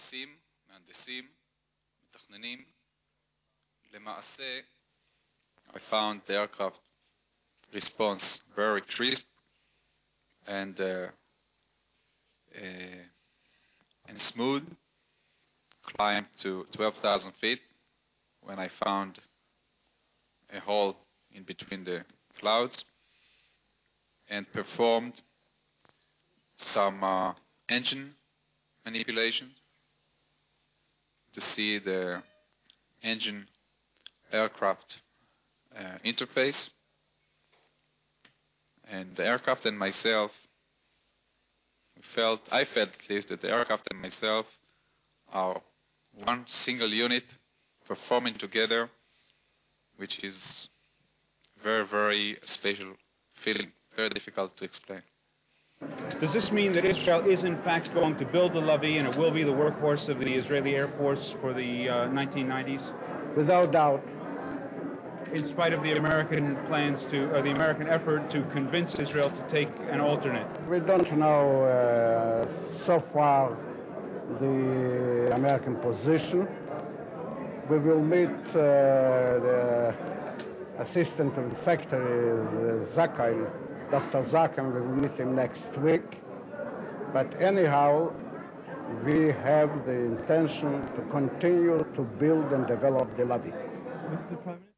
טייסים, מהנדסים, מתכננים. למעשה, I found the aircraft response very crisp and uh, uh, and smooth. Climbed to 12,000 feet when I found a hole in between the clouds and performed some uh, engine manipulations to see the engine aircraft uh, interface. And the aircraft and myself felt, I felt at least that the aircraft and myself are one single unit performing together, which is very, very special feeling, very difficult to explain. Does this mean that Israel is in fact going to build the Lavi and it will be the workhorse of the Israeli Air Force for the uh, 1990s? Without doubt. In spite of the American plans to, or the American effort to convince Israel to take an alternate? We don't know uh, so far the American position. We will meet uh, the Assistant Secretary, Zakheim, Dr. Zakheim, we will meet him next week. But anyhow, we have the intention to continue to build and develop the. Prime